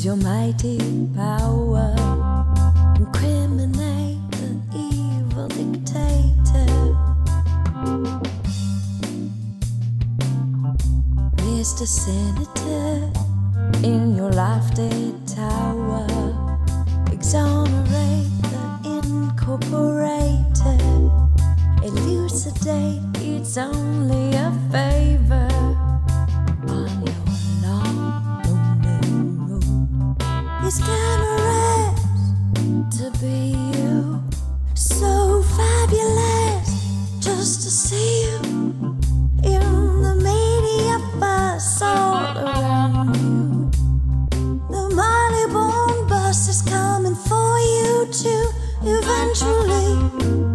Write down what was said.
Use your mighty power. Incriminate the evil dictator. Mr. Senator, in your lofty tower, exonerate the incorporated, elucidate its only to be you. So fabulous just to see you in the media bus all around you. The Marleybone bus is coming for you too eventually.